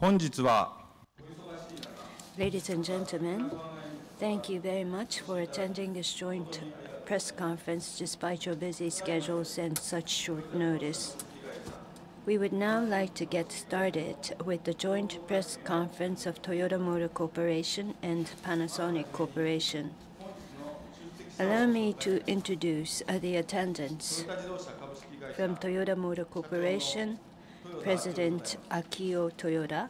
本日は Ladies and gentlemen, thank you very much for attending this joint press conference despite your busy schedules and such short notice. We would now like to get started with the joint press conference of Toyota Motor Corporation and Panasonic Corporation. Allow me to introduce uh, the attendants. From Toyota Motor Corporation, President Akio Toyoda,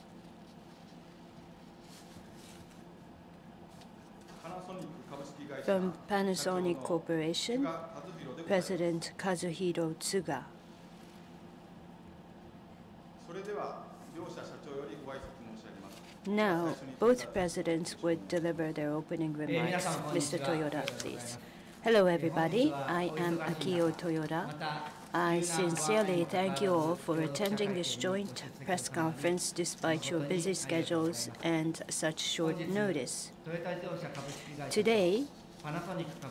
from Panasonic Corporation, President Kazuhiro Tsuga. Now, both presidents would deliver their opening remarks. Mr. Toyoda, please. Hello, everybody. I am Akio Toyoda. I sincerely thank you all for attending this joint press conference despite your busy schedules and such short notice. Today,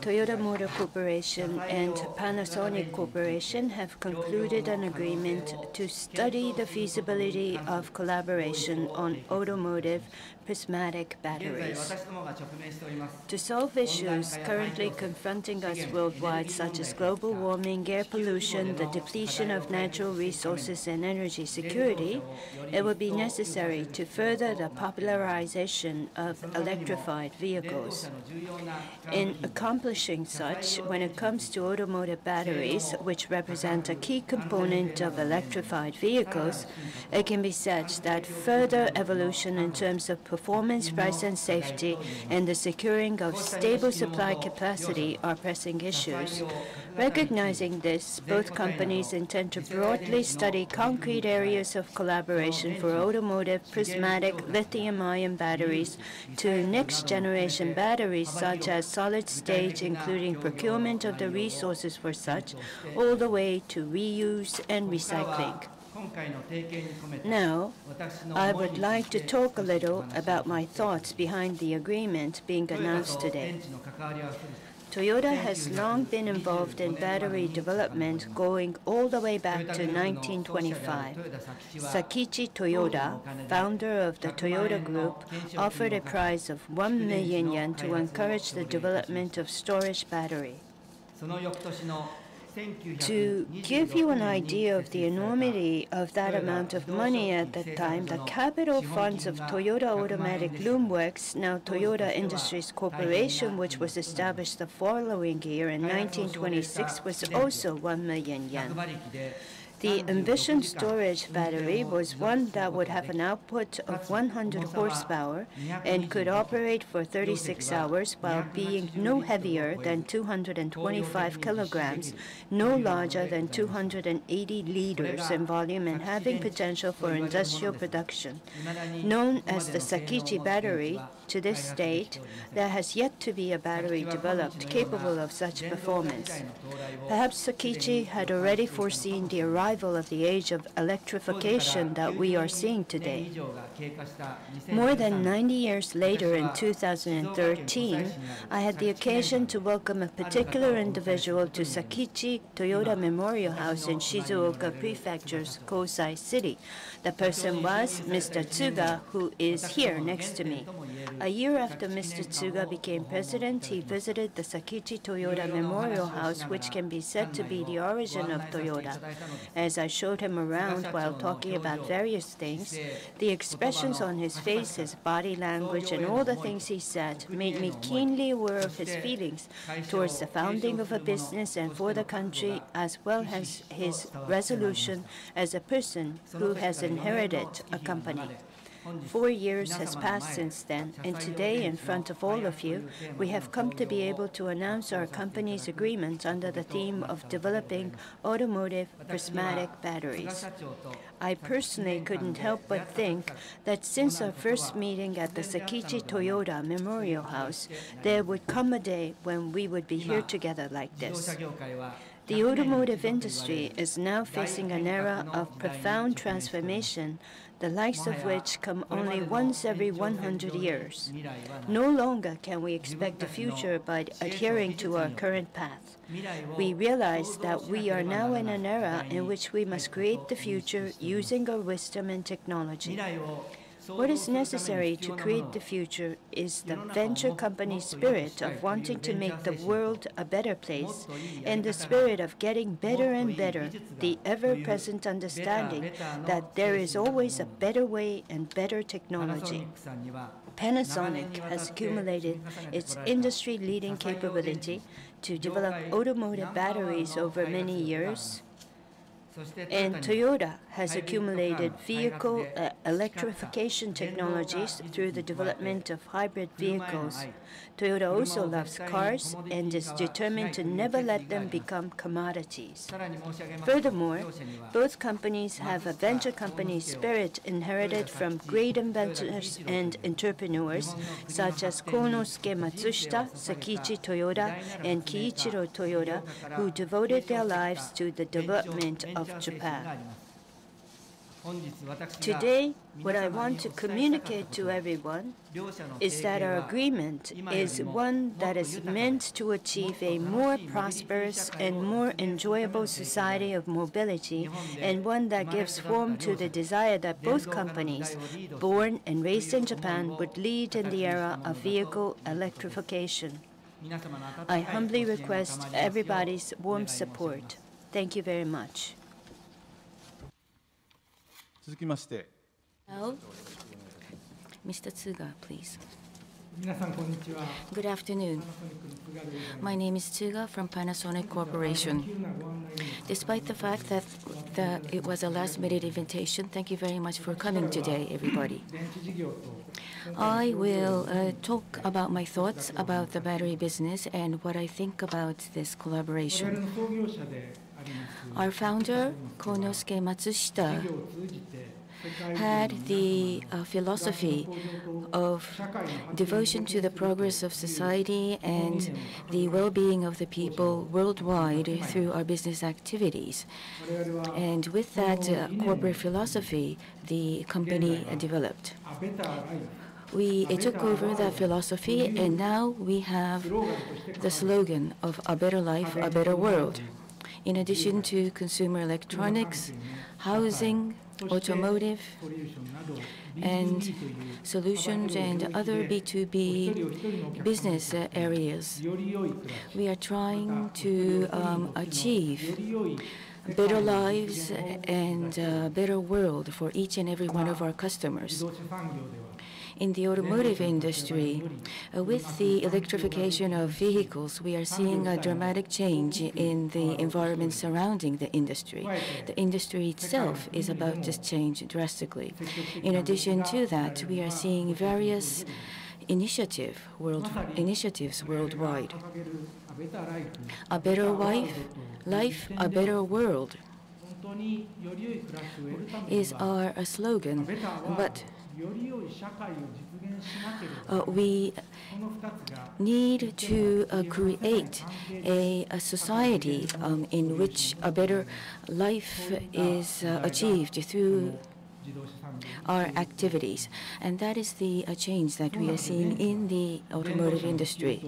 Toyota Motor Corporation and Panasonic Corporation have concluded an agreement to study the feasibility of collaboration on automotive prismatic batteries. To solve issues currently confronting us worldwide, such as global warming, air pollution, the depletion of natural resources, and energy security, it will be necessary to further the popularization of electrified vehicles. In accomplishing such, when it comes to automotive batteries, which represent a key component of electrified vehicles, it can be said that further evolution in terms of performance, price, and safety, and the securing of stable supply capacity are pressing issues. Recognizing this, both companies intend to broadly study concrete areas of collaboration for automotive prismatic lithium-ion batteries to next-generation batteries such as solid-state, including procurement of the resources for such, all the way to reuse and recycling. Now, I would like to talk a little about my thoughts behind the agreement being announced today. Toyota has long been involved in battery development going all the way back to 1925. Sakichi Toyoda, founder of the Toyota Group, offered a prize of 1 million yen to encourage the development of storage battery. To give you an idea of the enormity of that amount of money at that time, the capital funds of Toyota Automatic Loom Works, now Toyota Industries Corporation, which was established the following year in 1926, was also 1 million yen. The Envision storage battery was one that would have an output of 100 horsepower and could operate for 36 hours while being no heavier than 225 kilograms, no larger than 280 liters in volume, and having potential for industrial production. Known as the Sakichi battery, to this date, there has yet to be a battery developed capable of such performance. Perhaps Sakichi had already foreseen the arrival of the age of electrification that we are seeing today. More than 90 years later, in 2013, I had the occasion to welcome a particular individual to Sakichi Toyota Memorial House in Shizuoka Prefecture's Kosai City. The person was Mr. Tsuga, who is here next to me. A year after Mr. Tsuga became president, he visited the Sakichi Toyota Memorial House, which can be said to be the origin of Toyota. As I showed him around while talking about various things, the expressions on his face, his body language, and all the things he said made me keenly aware of his feelings towards the founding of a business and for the country, as well as his resolution as a person who has inherited a company. Four years has passed since then, and today, in front of all of you, we have come to be able to announce our company's agreement under the theme of developing automotive prismatic batteries. I personally couldn't help but think that since our first meeting at the Sakichi Toyota Memorial House, there would come a day when we would be here together like this. The automotive industry is now facing an era of profound transformation, the likes of which come only once every 100 years. No longer can we expect the future by adhering to our current path. We realize that we are now in an era in which we must create the future using our wisdom and technology. What is necessary to create the future is the venture company spirit of wanting to make the world a better place and the spirit of getting better and better, the ever present understanding that there is always a better way and better technology. Panasonic has accumulated its industry leading capability to develop automotive batteries over many years and Toyota has accumulated vehicle uh, electrification technologies through the development of hybrid vehicles. Toyota also loves cars and is determined to never let them become commodities. Furthermore, both companies have a venture company spirit inherited from great inventors and entrepreneurs such as Konosuke Matsushita, Sakichi Toyoda, and Kiichiro Toyoda, who devoted their lives to the development of Japan. Today, what I want to communicate to everyone is that our agreement is one that is meant to achieve a more prosperous and more enjoyable society of mobility, and one that gives form to the desire that both companies, born and raised in Japan, would lead in the era of vehicle electrification. I humbly request everybody's warm support. Thank you very much. 続きまして、 Now, Mr. Tsuga, please. 皆さんこんにちは。 Good afternoon. パナソニックの津賀でございます My name is Tsuga from Panasonic Corporation. 急なご案内に Despite the fact that the, it was a last minute invitation, thank you very much for coming today, everybody. 電池事業と I will uh, talk about my thoughts about the battery business and what I think about this 我々 collaboration. Our founder, Konosuke Matsushita, had the uh, philosophy of devotion to the progress of society and the well-being of the people worldwide through our business activities. And with that uh, corporate philosophy, the company uh, developed. We uh, took over that philosophy, and now we have the slogan of a better life, a better world. In addition to consumer electronics, housing, automotive, and solutions and other B2B business areas. We are trying to um, achieve better lives and a better world for each and every one of our customers. In the automotive industry, uh, with the electrification of vehicles, we are seeing a dramatic change in the environment surrounding the industry. The industry itself is about to change drastically. In addition to that, we are seeing various initiative world, initiatives worldwide. A better life, life, a better world is our slogan, but uh, uh, we need to uh, create a, a society um, in which a better life is uh, achieved through our activities. And that is the uh, change that we are seeing in the automotive industry.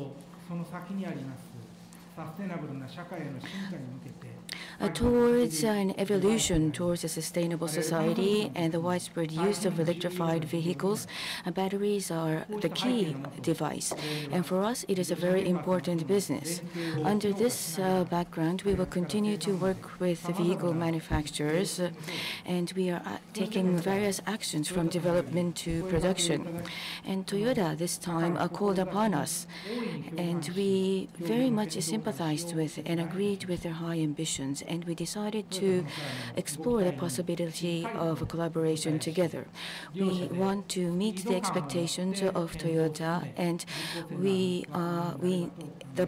Uh, towards an evolution towards a sustainable society and the widespread use of electrified vehicles, uh, batteries are the key device. And for us, it is a very important business. Under this uh, background, we will continue to work with vehicle manufacturers, uh, and we are uh, taking various actions from development to production. And Toyota this time uh, called upon us, and we very much sympathized with and agreed with their high ambitions and we decided to explore the possibility of a collaboration together. We want to meet the expectations of Toyota, and we, uh, we, the,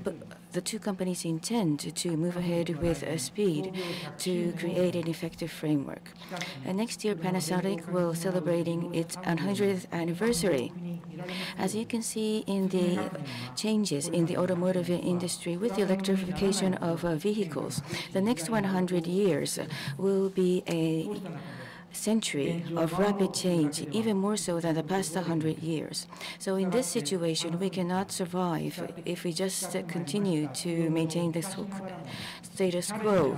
the two companies intend to move ahead with speed to create an effective framework. And next year, Panasonic will celebrating its 100th anniversary. As you can see in the changes in the automotive industry with the electrification of uh, vehicles, the next 100 years will be a century of rapid change, even more so than the past 100 years. So in this situation, we cannot survive if we just uh, continue to maintain the s- status quo.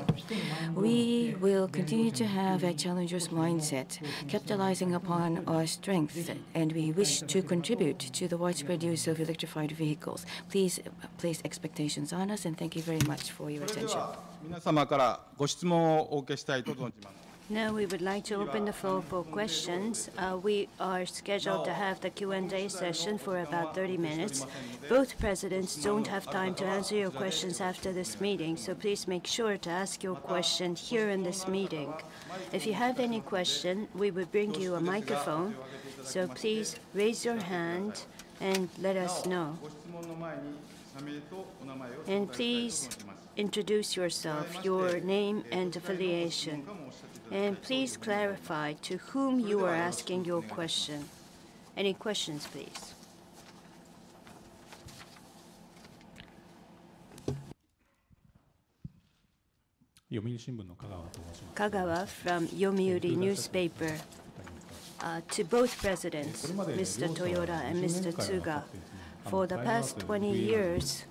We will continue to have a challenger's mindset, capitalizing upon our strengths, and we wish to contribute to the widespread use of electrified vehicles. Please uh, place expectations on us, and thank you very much for your それで attention. は皆様からご質問をお受けしたいと存じます now we would like to open the floor for questions. Uh, we are scheduled to have the Q&A session for about 30 minutes. Both presidents don't have time to answer your questions after this meeting, so please make sure to ask your question here in this meeting. If you have any question, we will bring you a microphone, so please raise your hand and let us know. And please introduce yourself, your name and affiliation. And please clarify to whom you are asking your question. Any questions, please? Kagawa from Yomiuri newspaper. Uh, to both presidents, Mr. Toyota and Mr. Tsuga, for the past 20 years,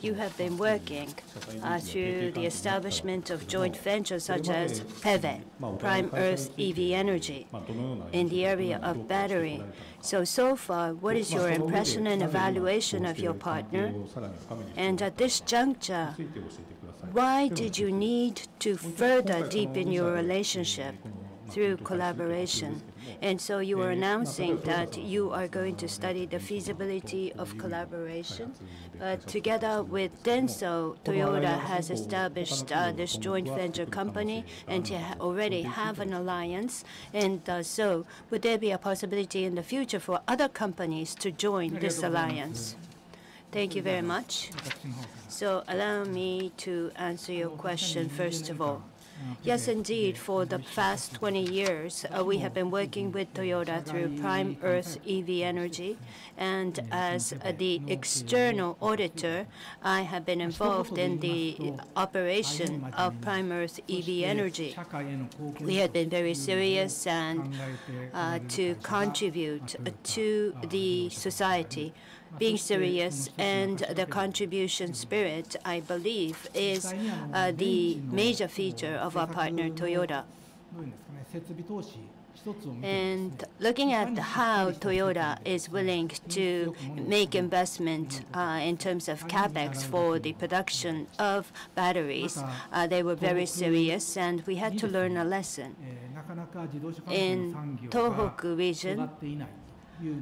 you have been working uh, through the establishment of joint ventures such as PEVE, Prime Earth EV Energy, in the area of battery. So, so far, what is your impression and evaluation of your partner? And at this juncture, why did you need to further deepen your relationship through collaboration? And so you were announcing that you are going to study the feasibility of collaboration. But together with Denso, Toyota has established uh, this joint venture company and already have an alliance. And uh, so would there be a possibility in the future for other companies to join this alliance? Thank you very much. So allow me to answer your question first of all. Yes, indeed. For the past 20 years, uh, we have been working with Toyota through Prime Earth EV Energy. And as uh, the external auditor, I have been involved in the operation of Prime Earth EV Energy. We have been very serious and uh, to contribute to the society being serious and the contribution mm-hmm. spirit, I believe, is uh, the major feature of our partner Toyota. And looking at how Toyota is willing to make investment uh, in terms of capex for the production of batteries, uh, uh, they were very serious, uh, and we had to learn a lesson. In Tohoku region,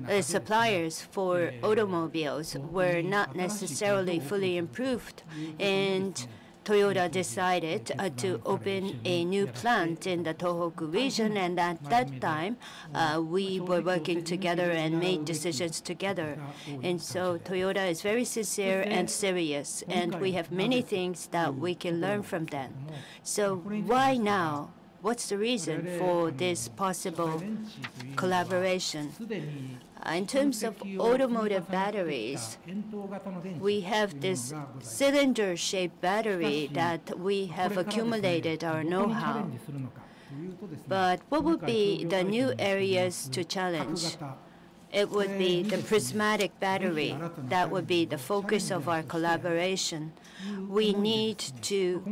uh, suppliers for automobiles were not necessarily fully improved, and Toyota decided uh, to open a new plant in the Tohoku region, and at that time, uh, we were working together and made decisions together. And so Toyota is very sincere and serious, and we have many things that we can learn from them. So why now? What's the reason for this possible collaboration? Uh, in terms of automotive batteries, we have this cylinder-shaped battery that we have accumulated our know-how. But what would be the new areas to challenge? It would be the prismatic battery. That would be the focus of our collaboration. We need to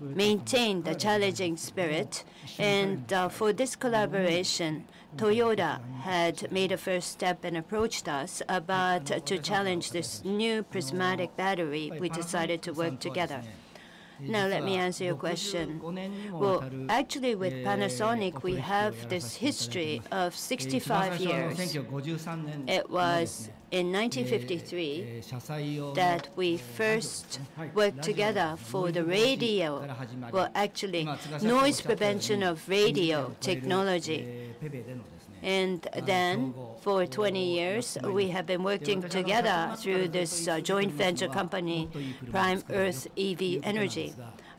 maintain the challenging spirit. And uh, for this collaboration, Toyota had made a first step and approached us, about to challenge this new prismatic battery, we decided to work together. Now let me answer your question. Well, actually with Panasonic, we have this history of 65 years. It was in 1953 that we first worked together for the radio, well, actually, noise prevention of radio technology. And then, for 20 years, we have been working together through uh, this uh, joint venture company, Prime Earth EV Energy.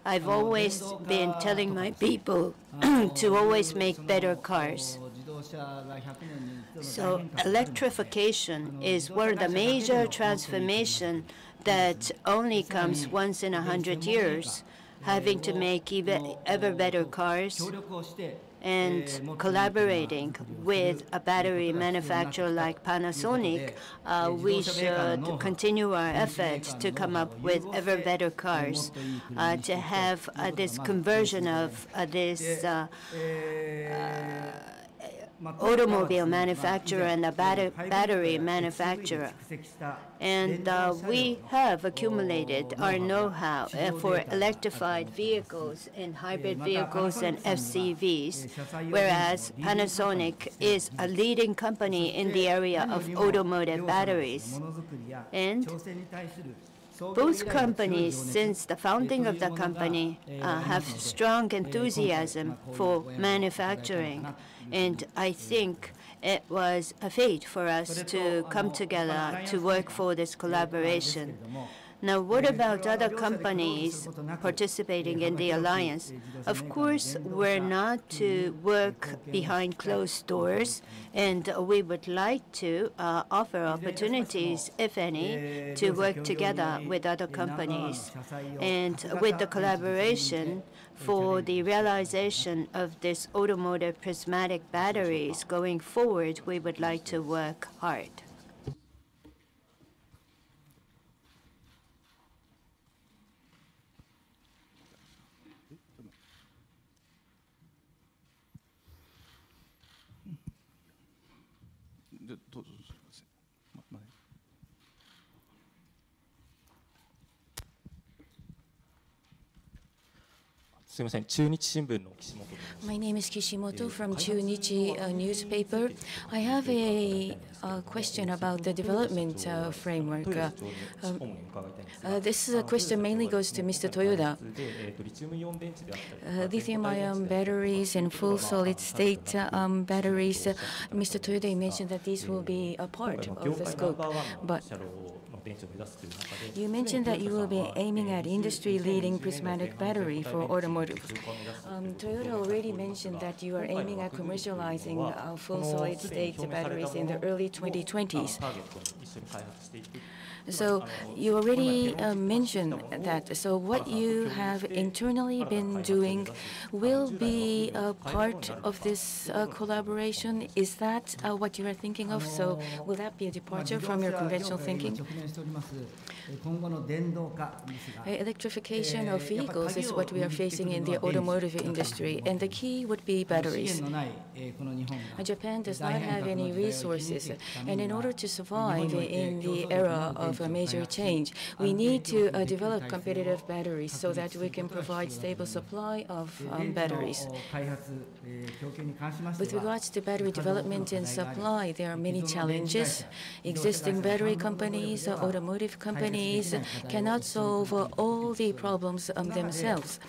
I've always been telling my people to always make better cars. So electrification is one of the major transformation that only comes once in a hundred years, having to make even ever better cars and collaborating with a battery manufacturer like Panasonic, uh, we should continue our efforts to come up with ever better cars, uh, to have uh, this conversion of uh, this uh, automobile manufacturer and a battery manufacturer. And uh, we have accumulated our know-how for electrified vehicles and hybrid vehicles and FCVs, whereas Panasonic is a leading company in the area of automotive batteries. And both companies, since the founding of the company, uh, have strong enthusiasm for manufacturing. And I think it was a fate for us to come together to work for this collaboration. Now, what about other companies participating in the alliance? Of course, we're not to work behind closed doors, and we would like to uh, offer opportunities, if any, to work together with other companies. And with the collaboration for the realization of this automotive prismatic batteries going forward, we would like to work hard. すみません、中日新聞の岸本です。 My name is Kishimoto from Chunichi uh, newspaper. I have a, uh question about the development uh, framework. トヨ Uh, タ長に質問を伺いたいんですが uh, this uh, question mainly goes to Mr. Toyoda. で、えーとリチウムイオン電池であったり Uh, lithium-ion batteries and full solid-state uh, um, batteries. Uh, Mr. Toyoda, you mentioned that these will be a 今 part 回 of 業 the 界ナン scope. バーワンの But you mentioned that you will be aiming at industry-leading prismatic battery for automotive. Toyota already mentioned that you are aiming at commercializing full solid-state batteries in the early 2020s. So you already uh, mentioned that. So what uh-huh. you have internally been doing will be a part of this uh, collaboration. Is that uh, what you are thinking of? So will that be a departure from your conventional thinking? Uh, electrification of vehicles is what we are facing in the automotive industry, and the key would be batteries. Uh, Japan does not have any resources, and in order to survive in the era of of a major change. We need to uh, develop competitive batteries so that we can provide stable supply of um, batteries. With regards to battery development and supply, there are many challenges. Existing battery companies, uh, automotive companies uh, cannot solve uh, all the problems um, themselves.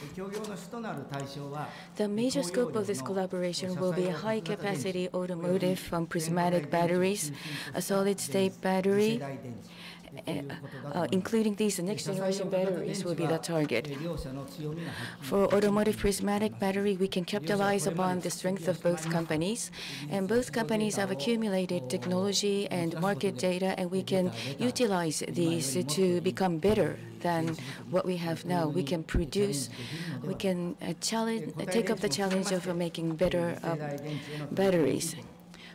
The major scope of this collaboration will be high-capacity automotive um, prismatic batteries, a solid-state battery, including these next-generation batteries will be the target. For automotive prismatic battery, we can capitalize upon the strength of both companies, and both companies have accumulated technology and market data, and we can utilize these to become better than what we have now. We can produce, we can uh, take up the challenge of making better uh, batteries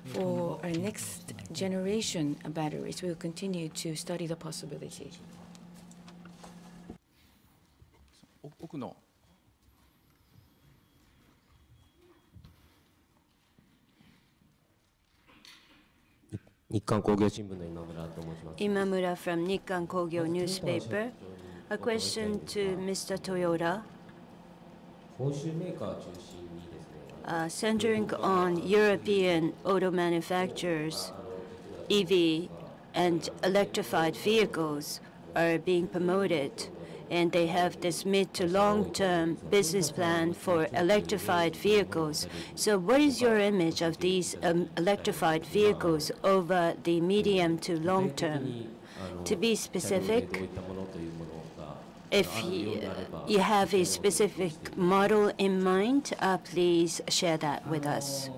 for our next generation batteries. We will continue to study the possibility. Okuno. Imamura from Nikkan Kogyo newspaper. A question to Mr. Toyota uh, centering on European auto manufacturers, EV and electrified vehicles are being promoted. And they have this mid to long term business plan for electrified vehicles. So, what is your image of these um, electrified vehicles over the medium to long term? To be specific, if you, have a specific model in mind, uh, please share that with us.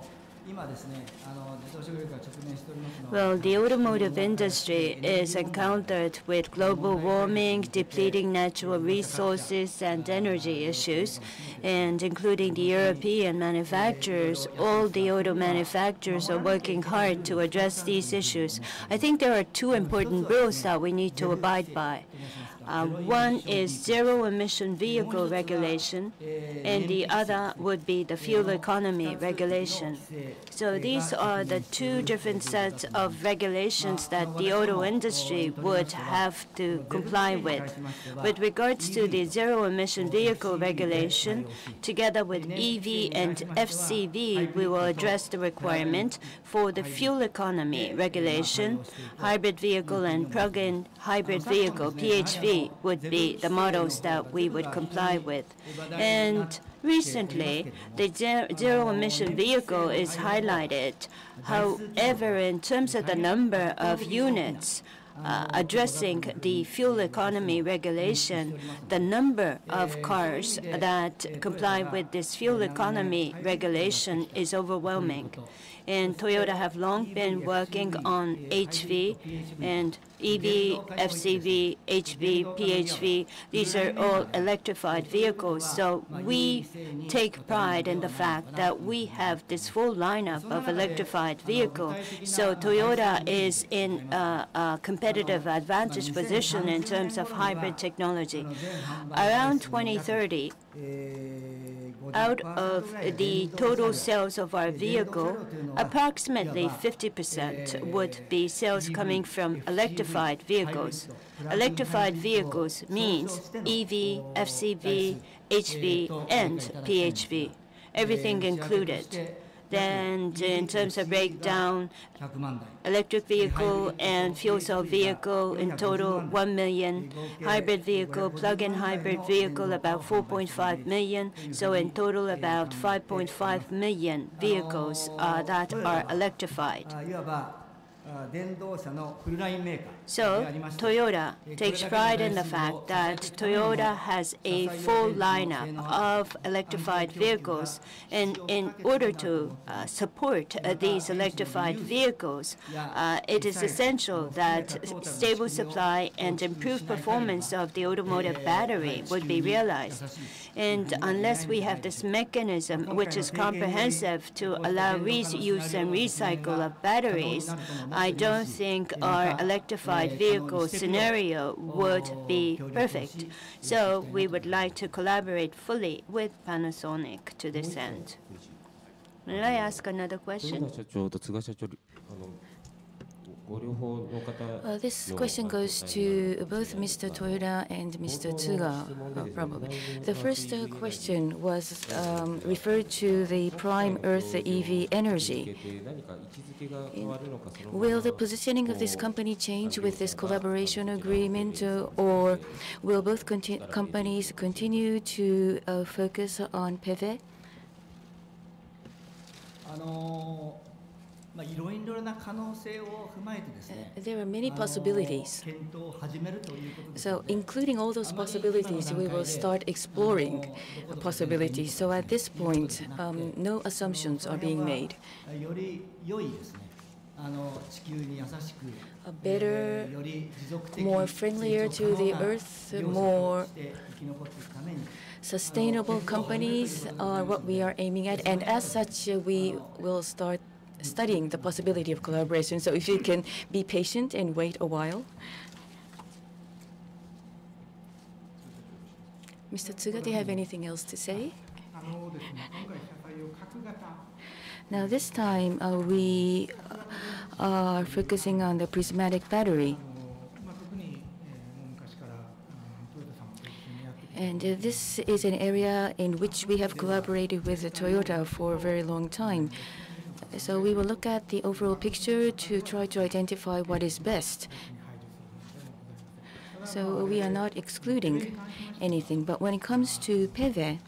Well, the automotive industry is encountered with global warming, depleting natural resources and energy issues, and including the European manufacturers, all the auto manufacturers are working hard to address these issues. I think there are two important rules that we need to abide by. Uh, one is zero emission vehicle regulation, and the other would be the fuel economy regulation. So these are the two different sets of regulations that the auto industry would have to comply with. With regards to the zero emission vehicle regulation, together with EV and FCV, we will address the requirement for the fuel economy regulation, hybrid vehicle and plug-in hybrid vehicle, PHV, would be the models that we would comply with. And recently, the zero emission vehicle is highlighted. However, in terms of the number of units, uh, addressing the fuel economy regulation, the number of cars that comply with this fuel economy regulation is overwhelming and Toyota have long been working on HV and EV, FCV, HV, PHV, these are all electrified vehicles. So we take pride in the fact that we have this full lineup of electrified vehicle. So Toyota is in a, a, competitive advantage position in terms of hybrid technology. Around 2030, out of the total sales of our vehicle, approximately 50% would be sales coming from electrified vehicles. Electrified vehicles means EV, FCV, HV, and PHV, everything included. Then, in terms of breakdown, electric vehicle and fuel cell vehicle in total 1 million, hybrid vehicle, plug-in hybrid vehicle about 4.5 million, so in total about 5.5 million vehicles uh, that are electrified. So Toyota takes pride in the fact that Toyota has a full lineup of electrified vehicles. And in order to uh, support uh, these electrified vehicles, uh, it is essential that stable supply and improved performance of the automotive battery would be realized. And unless we have this mechanism, which is comprehensive to allow reuse and recycle of batteries, I don't think our electrified vehicle scenario would be perfect. So we would like to collaborate fully with Panasonic to this end. May I ask another question? This question goes to both Mr. Toyoda and Mr. Tsuga, uh, probably. The first uh, question was um, referred to the prime earth EV energy. Will the positioning of this company change with this collaboration agreement, uh, or will both conti companies continue to uh, focus on Peve? Uh, there are many possibilities. So, including all those possibilities, we will start exploring possibilities. So, at this point, um, no assumptions are being made. A better, more friendlier to the earth, more sustainable companies are what we are aiming at, and as such, we will start studying the possibility of collaboration. So if you can be patient and wait a while. Mr. Tsuga, do you have anything else to say? Now this time uh, we uh, are focusing on the prismatic battery. And uh, this is an area in which we have collaborated with Toyota for a very long time. So we will look at the overall picture to try to identify what is best. So we are not excluding anything. But when it comes to PEVE,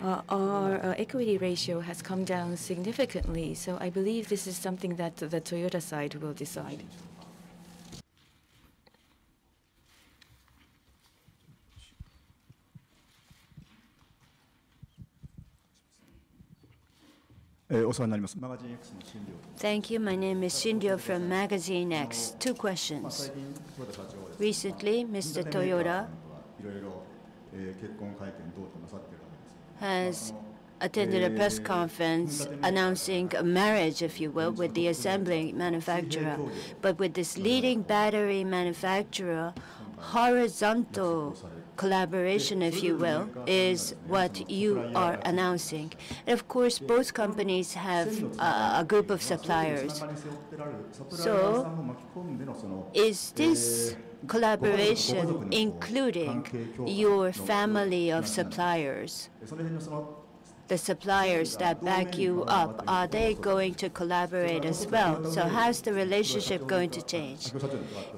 uh, our uh, equity ratio has come down significantly. So I believe this is something that the Toyota side will decide. Thank you. My name is Shinryo from Magazine X. Two questions. Recently, Mr. Toyota has attended a press conference announcing a marriage, if you will, with the assembly manufacturer. But with this leading battery manufacturer, horizontal collaboration, if you will, is what you are announcing. And of course, both companies have uh, a group of suppliers. So is this collaboration including your family of suppliers? the suppliers that back you up, are they going to collaborate as well? So how's the relationship going to change?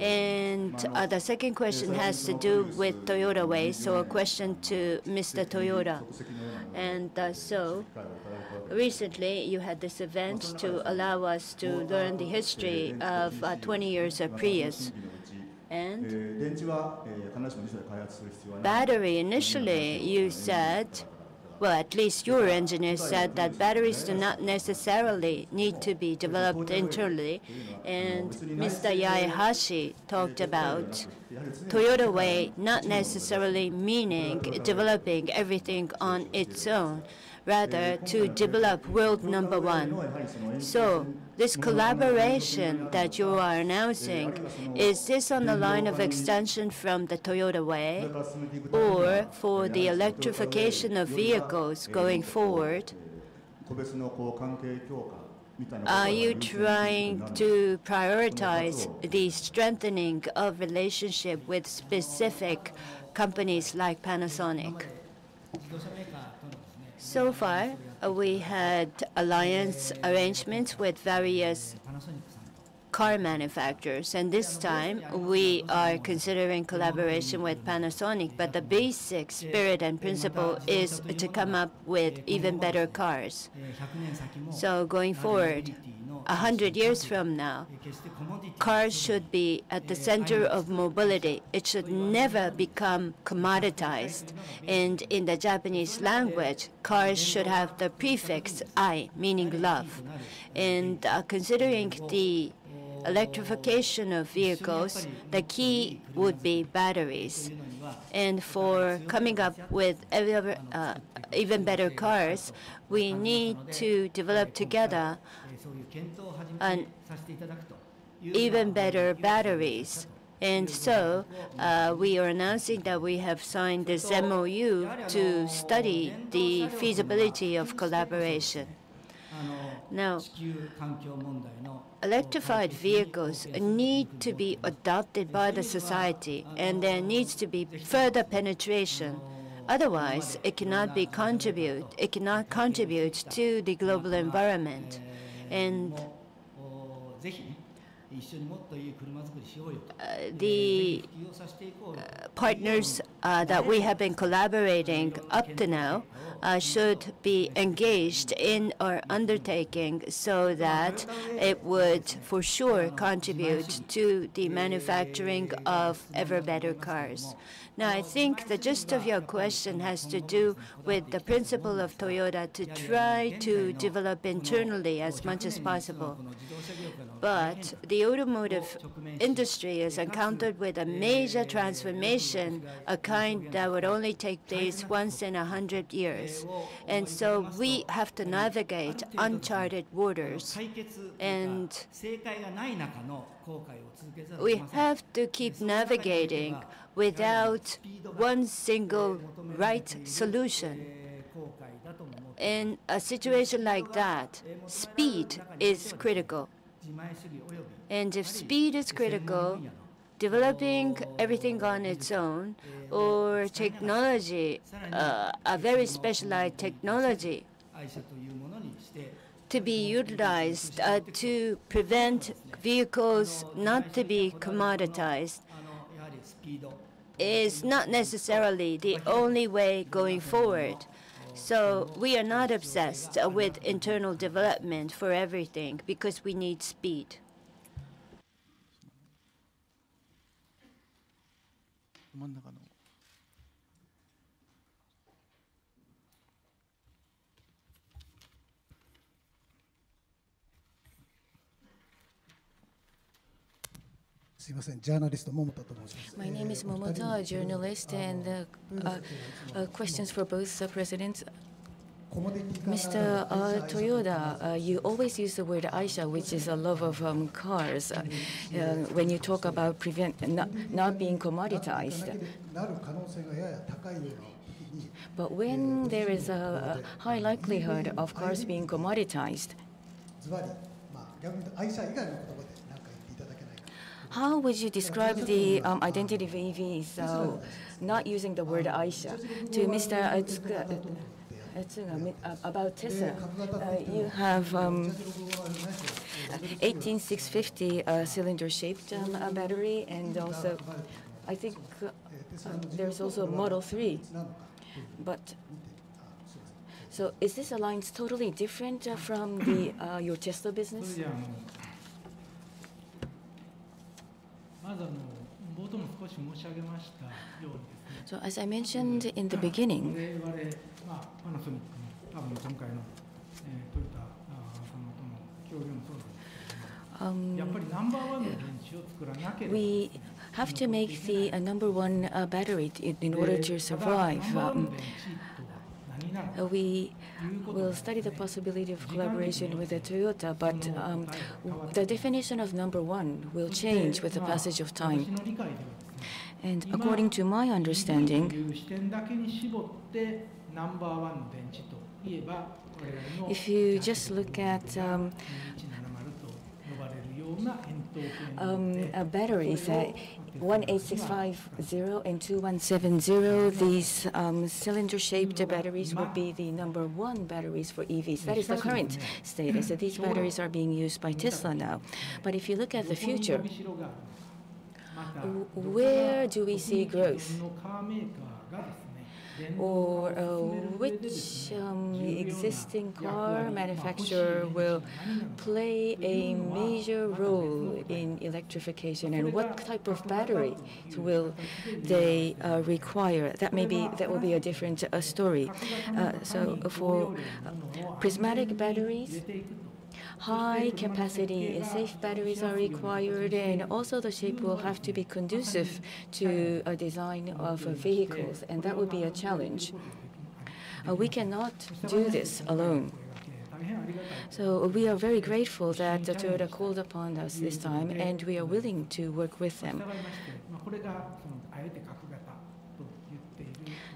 And uh, the second question has to do with Toyota Way, so a question to Mr. Toyota. And uh, so recently you had this event to allow us to learn the history of uh, 20 years of Prius. And battery, initially you said well, at least your engineers said that batteries do not necessarily need to be developed internally. And Mr. Yaegashi talked about Toyota Way not necessarily meaning developing everything on its own, rather to develop world number one. So this collaboration that you are announcing, is this on the line of extension from the Toyota Way or for the electrification of vehicles going forward? Are you trying to prioritize the strengthening of relationship with specific companies like Panasonic? So far, uh, we had alliance arrangements with various car manufacturers. And this time, we are considering collaboration with Panasonic, but the basic spirit and principle is to come up with even better cars. So going forward, 100 years from now, cars should be at the center of mobility. It should never become commoditized. And in the Japanese language, cars should have the prefix I, meaning love. And uh, considering the electrification of vehicles, the key would be batteries. And for coming up with uh, even better cars, we need to develop together an even better batteries. And so uh, we are announcing that we have signed this MOU to study the feasibility of collaboration. Now, electrified vehicles need to be adopted by the society, and there needs to be further penetration. Otherwise, it cannot be contribute. It cannot contribute to the global environment, and uh, the uh, partners uh, that we have been collaborating up to now uh, should be engaged in our undertaking so that it would for sure contribute to the manufacturing of ever better cars. Now, I think the gist of your question has to do with the principle of Toyota to try to develop internally as much as possible. But the automotive industry is encountered with a major transformation, a kind that would only take place once in a hundred years. And so we have to navigate uncharted waters. And we have to keep navigating without one single right solution. In a situation like that, speed is critical. And if speed is critical, developing everything on its own or technology, uh, a very specialized technology, to be utilized uh, to prevent vehicles not to be commoditized is not necessarily the only way going forward. So we are not obsessed with internal development for everything because we need speed. すいません、ジャーナリスト桃田と申します。 My name is えーお二人 Momota, に a journalist, and uh, uh, uh, questions for both the presidents. コモディティ化 Mr. が Uh, Toyoda, uh, you always use the word Aisha, which is a love of um, cars, uh, uh, when you talk about prevent not, not being な commoditized. だけでなる可能性がやや高いような時に But when there is a, a high likelihood of cars being commoditized, how would you describe the um, identity of EVs, So, not using the word Aisha, to Mr. Atsuga, uh, about Tesla? Uh, you have um, 18650 uh, cylinder-shaped um, battery, and also, I think uh, um, there's also Model 3. But so is this alliance totally different uh, from the your Tesla business? So, as I mentioned in the beginning, um, we have to make the uh, number one uh, battery in order to survive. Um, we We'll study the possibility of collaboration with the Toyota, but um, the definition of number one will change with the passage of time. And according to my understanding, if you just look at um, um, batteries, uh, 18650 and 2170, these um, cylinder-shaped batteries will be the number one batteries for EVs. That is the current status. So these batteries are being used by Tesla now. But if you look at the future, where do we see growth? or uh, which um, existing car manufacturer will play a major role in electrification and what type of battery will they uh, require. That may be, that will be a different uh, story. Uh, so for uh, prismatic batteries, high capacity. Safe batteries are required, and also the shape will have to be conducive to a design of vehicles, and that would be a challenge. Uh, we cannot do this alone. So we are very grateful that the Toyota called upon us this time, and we are willing to work with them.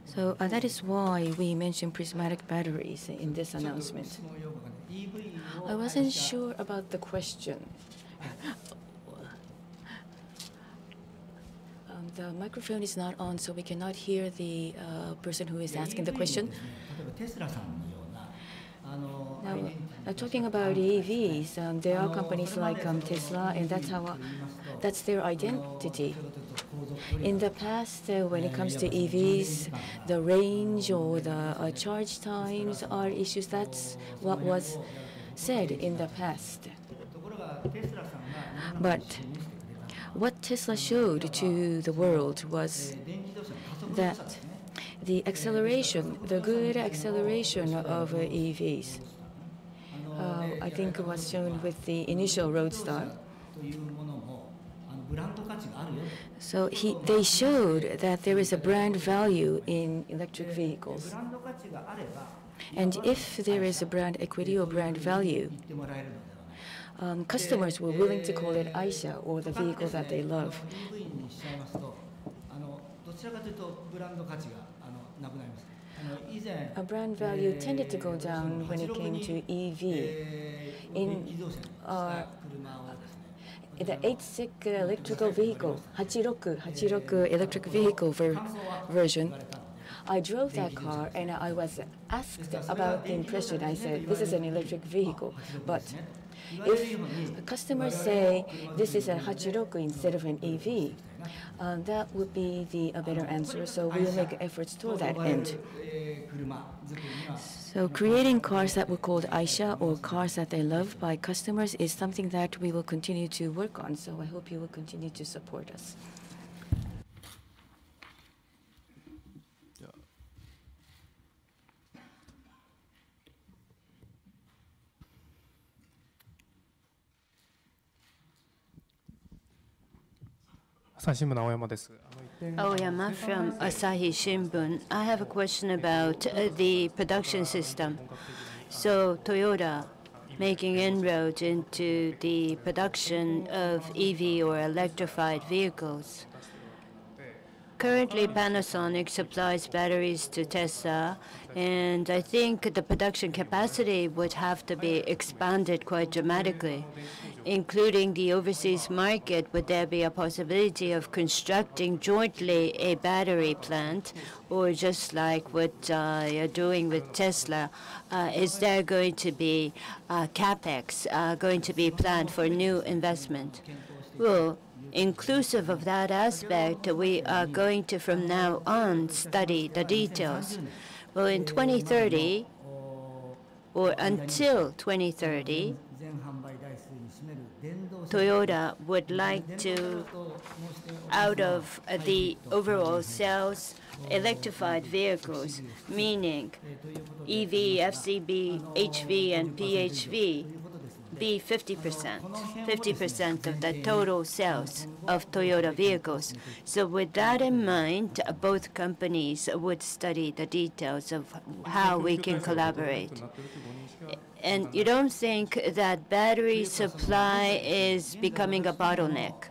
So uh, that is why we mentioned prismatic batteries in this announcement. I oh, wasn't sure about the question. um, the microphone is not on, so we cannot hear the uh, person who is asking the question. Now, uh, talking about EVs, um, there are companies like um, Tesla, and that's how uh, that's their identity. In the past, uh, when it comes to EVs, the range or the uh, charge times are issues. That's what was said in the past. But what Tesla showed to the world was that the acceleration, the good acceleration of EVs, uh, I think was shown with the initial Roadster. So he, they showed that there is a brand value in electric vehicles. And if there is a brand equity or brand value, um, customers were willing to call it Aisha or the vehicle that they love. A brand value tended to go down when it came to EV. In our the 86 electrical vehicle, 86, 86 electric vehicle ver- version, I drove that car and I was asked about the impression. I said, this is an electric vehicle. But if customers say this is a Hachiroku instead of an EV, uh, that would be the a better answer. So we will make efforts toward that end. So creating cars that were called Aisha or cars that they love by customers is something that we will continue to work on. So I hope you will continue to support us. Aoyama from Asahi Shimbun. I have a question about uh, the production system. So Toyota making inroads into the production of EV or electrified vehicles. Currently, Panasonic supplies batteries to Tesla, and I think the production capacity would have to be expanded quite dramatically, including the overseas market. Would there be a possibility of constructing jointly a battery plant, or just like what uh, you're doing with Tesla? Uh, is there going to be uh, capex uh, going to be planned for new investment? Well, inclusive of that aspect, we are going to from now on study the details. Well, in 2030, or until 2030, Toyota would like to, out of the overall sales, electrified vehicles, meaning EV, FCV, HV, and PHV, be 50%, 50% of the total sales of Toyota vehicles. So with that in mind, both companies would study the details of how we can collaborate. And you don't think that battery supply is becoming a bottleneck?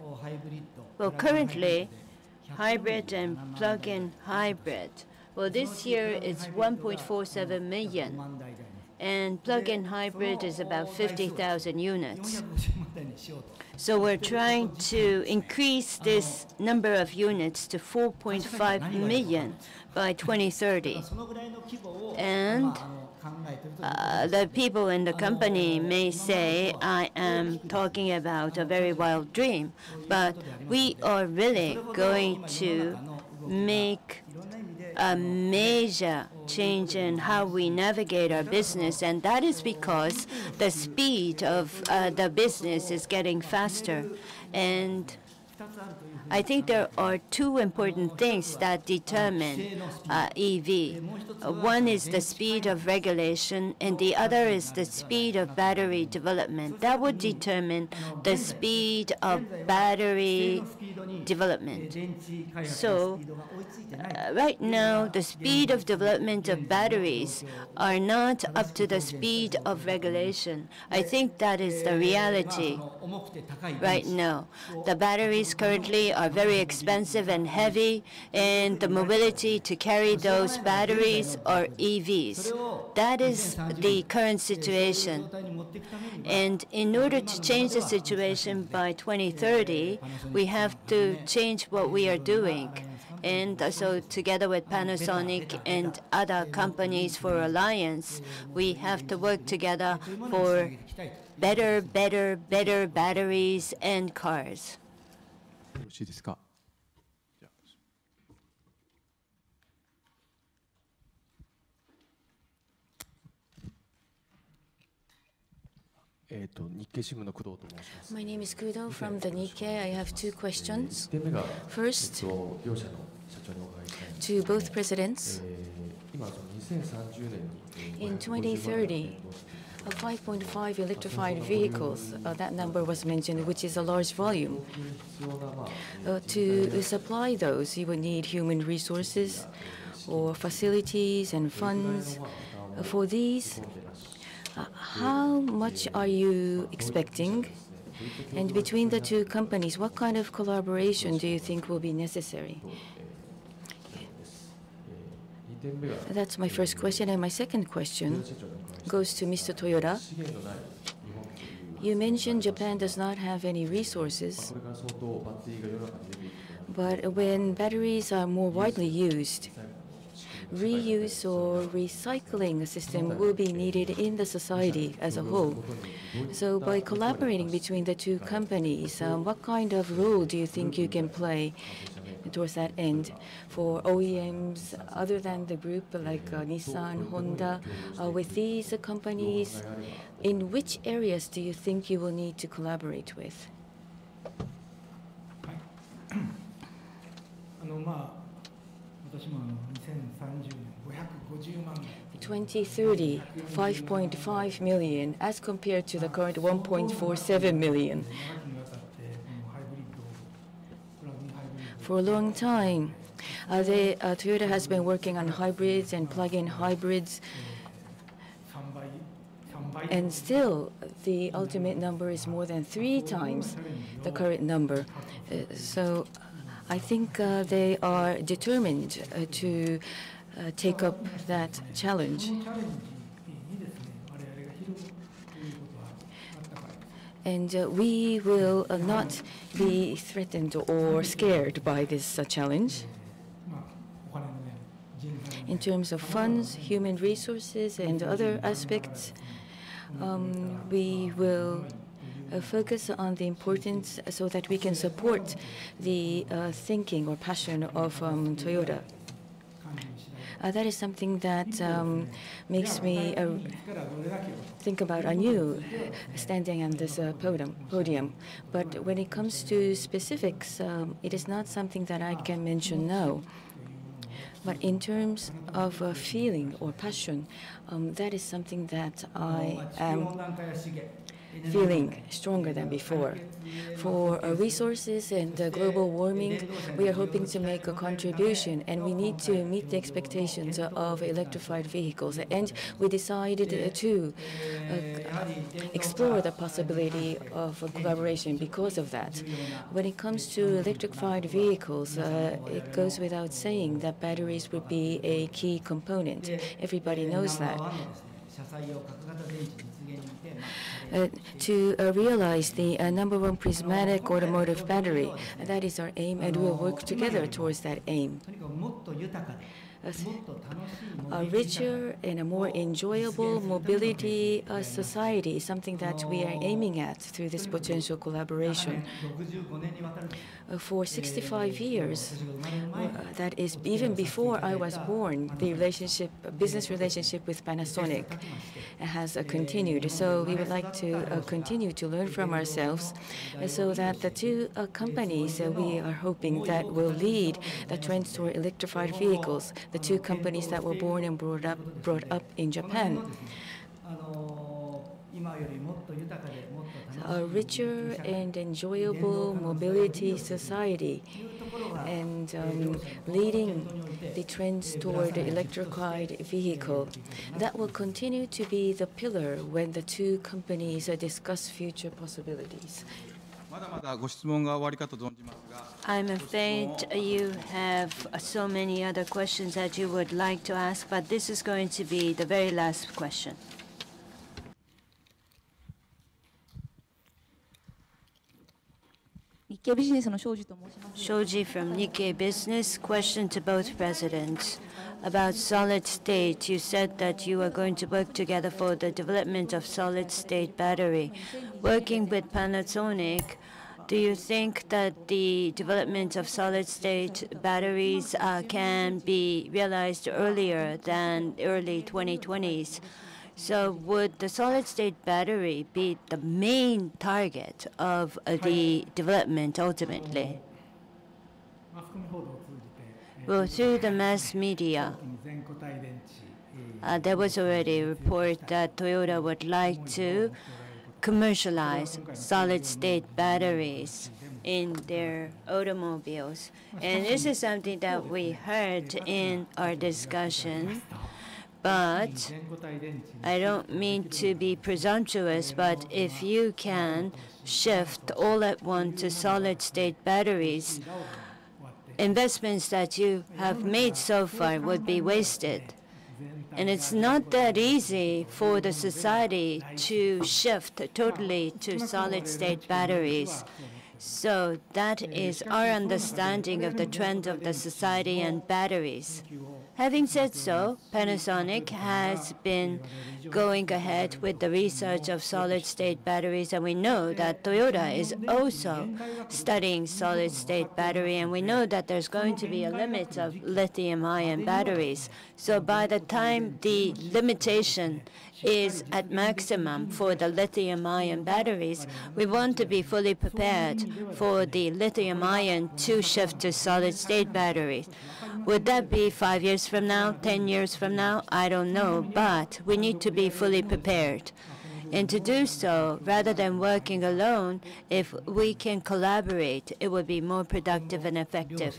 Well, currently, hybrid and plug-in hybrid. Well, this year it's 1.47 million, and plug-in hybrid is about 50,000 units. So we're trying to increase this number of units to 4.5 million by 2030. And uh, the people in the company may say I am talking about a very wild dream, but we are really going to make a major change in how we navigate our business, and that is because the speed of uh, the business is getting faster. And I think there are two important things that determine uh, EV. One is the speed of regulation, and the other is the speed of battery development. That would determine the speed of battery development. So, uh, right now, the speed of development of batteries are not up to the speed of regulation. I think that is the reality right now. The batteries currently are very expensive and heavy, and the mobility to carry those batteries or EVs. That is the current situation. And in order to change the situation by 2030, we have to change what we are doing. And so together with Panasonic and other companies for alliance, we have to work together for better, better, better batteries and cars. ろしいですか。えっ、と日経新聞の工藤と申します。My name is Kudo from the Nikkei. I have two questions. First, to both presidents, in 2030, 5.5 electrified vehicles, uh, that number was mentioned, which is a large volume. Uh, to supply those, you would need human resources or facilities and funds. Uh, for these, uh, how much are you expecting? And between the two companies, what kind of collaboration do you think will be necessary? That's my first question. And my second question goes to Mr. Toyoda. You mentioned Japan does not have any resources, but when batteries are more widely used, reuse or recycling system will be needed in the society as a whole. So by collaborating between the two companies, um, what kind of role do you think you can play towards that end. For OEMs other than the group, like uh, Nissan, Honda, uh, with these companies, in which areas do you think you will need to collaborate with? Uh, for 2030, 5.5 million as compared to the current 1.47 million. For a long time, uh, they, uh, Toyota has been working on hybrids and plug-in hybrids, and still the ultimate number is more than three times the current number. Uh, so I think uh, they are determined uh, to uh, take up that challenge. And uh, we will uh, not be threatened or scared by this uh, challenge. In terms of funds, human resources, and other aspects, um, we will uh, focus on the importance so that we can support the uh, thinking or passion of um, Toyota. Uh, that is something that um, makes me uh, think about anew standing on this uh, podium, podium. But when it comes to specifics, um, it is not something that I can mention now. But in terms of uh, feeling or passion, um, that is something that I am feeling stronger than before. For uh, resources and uh, global warming, we are hoping to make a contribution, and we need to meet the expectations of electrified vehicles. And we decided uh, to explore the possibility of collaboration because of that. When it comes to electrified vehicles, uh, it goes without saying that batteries would be a key component. Everybody knows that. Uh, to uh, realize the uh, number one prismatic automotive battery. That is our aim, and we'll work together towards that aim. A richer and a more enjoyable mobility uh, society is something that we are aiming at through this potential collaboration. Uh, for 65 years, uh, that is even before I was born, the relationship, business relationship with Panasonic has uh, continued. So we would like to continue to learn from ourselves so that the two companies we are hoping that will lead the trend toward electrified vehicles, the two companies that were born and brought up, brought up in Japan. A richer and enjoyable mobility society and um, leading the trends toward the electrified vehicle. That will continue to be the pillar when the two companies discuss future possibilities. I'm afraid you have so many other questions that you would like to ask, but this is going to be the very last question. Shoji from Nikkei Business. Question to both presidents. About solid state, you said that you are going to work together for the development of solid state battery. Working with Panasonic, do you think that the development of solid state batteries uh, can be realized earlier than early 2020s? So would the solid-state battery be the main target of uh, the development ultimately? Well, through the mass media, uh, there was already a report that Toyota would like to commercialize solid-state batteries in their automobiles. And this is something that we heard in our discussion but I don't mean to be presumptuous, but if you can shift all at once to solid state batteries, investments that you have made so far would be wasted. And it's not that easy for the society to shift totally to solid state batteries. So that is our understanding of the trend of the society and batteries. Having said so, Panasonic has been going ahead with the research of solid-state batteries, and we know that Toyota is also studying solid-state battery, and we know that there's going to be a limit of lithium-ion batteries. So by the time the limitation is at maximum for the lithium-ion batteries, we want to be fully prepared for the lithium-ion to shift to solid-state batteries. Would that be five years from now, 10 years from now? I don't know, but we need to be fully prepared. And to do so, rather than working alone, if we can collaborate, it would be more productive and effective.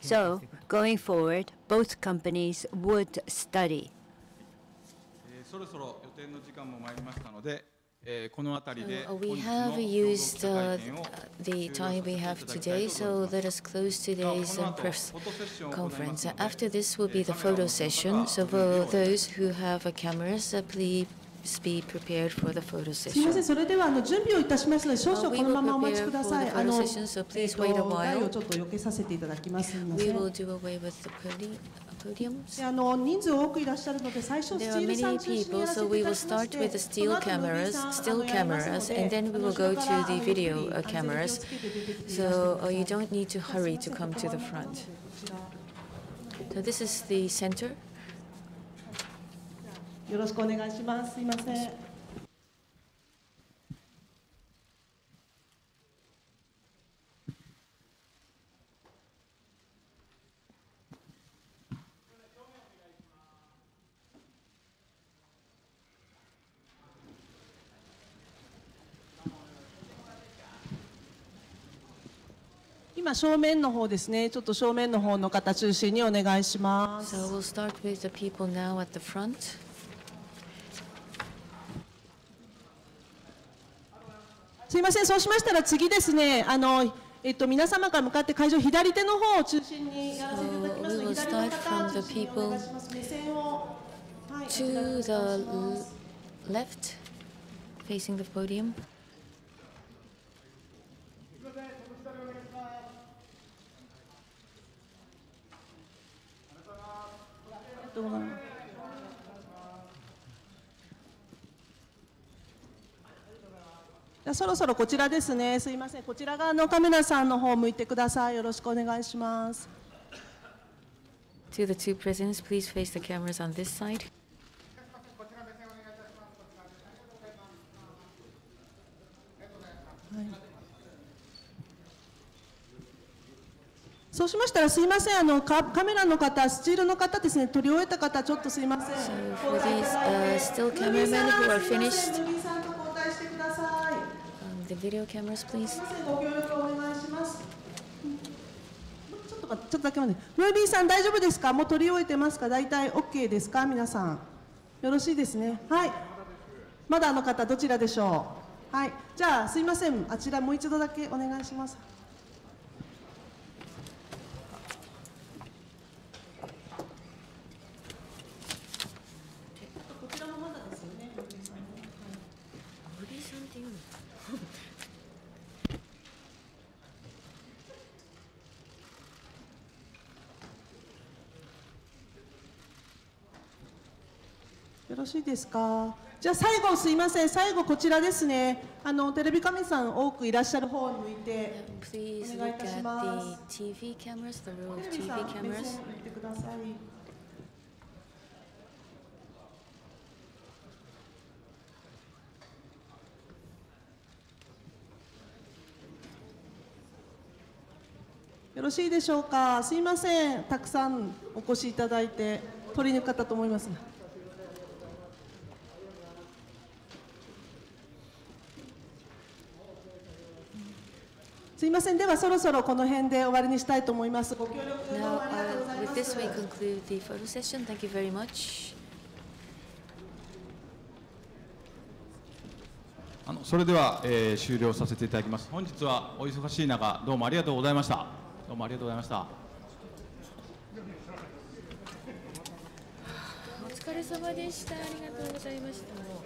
So, going forward, both companies would study. えーそろそろ予定の時間も参りましたので、 we have used uh, the time we have today, so let us close today's press conference. After this will be the photo session, so for those who have cameras, please be prepared for the photo すみませ session. ん、それではあの準備をいたしますので、少々 Uh, we この will ままお待ち prepare くだ for さ the い。あ photo の、 session, so え please っと wait a 台を while. ちょっと避けさせていただきます。すみませ We ん。 will do away with the podi- podiums. であの人数多くいらっしゃるので最初スチ There ー are ルさ many ん中心に people, やらせ so てい we た will だきま start して with the その still 後のルビー cameras, さんあ still のやりますの cameras, で and then we あ will の go 後ろから to the あのゆっくり video uh, 安全に気を cameras. つけて出てきていらっしゃ So って uh, く you ださい don't need to hurry to come to the front. So this is the center. よろしくお願いします。すいません。今正面の方ですね。ちょっと正面の方の方中心にお願いします。So we'll start with the people now at the front. すいません、そうしましたら次ですね、あの、えっと、皆様から向かって会場左手の方を中心にやらせていただきます左の方中心にお願いします。目線を、はい、to the left, facing the podium. えっとじゃあそろそろこちらですね。すいません。こちら側のカメラさんの方向いてください。よろしくお願いします。To the two presidents, please face the cameras on this side. そうしましたらすいません。あのカカメラの方、スチールの方ですね。撮り終えた方ちょっとすいません。For these uh, still cameramen who are finished, ルビーさんと交代してください。um, the video cameras, please. ご協力お願いします。ちょっとちょっとだけ待って。ムービーさん大丈夫ですか？もう撮り終えてますか？大体 OK ですか？皆さん。よろしいですね。はい。まだあの方どちらでしょう？はい。じゃあすいません。あちらもう一度だけお願いします。こちらもまだですよね。ルービーさんねはいよろしいですか？じゃあ最後すいません。最後こちらですね。あのテレビカメさん多くいらっしゃる方に向いてお願いいたします。TV cameras, いてください。よろしいでしょうか？すいません。たくさんお越しいただいて取り抜かったと思います。すいません。ではそろそろこの辺で終わりにしたいと思います。ご協力どうもありがとうござ uh, いま with す。this, we conclude the photo session. Thank you very much. あのそれでは、えー終了させていただきます本日はお忙しい中どうもありがとうございましたどうもありがとうございましたお疲れ様でした。ありがとうございました。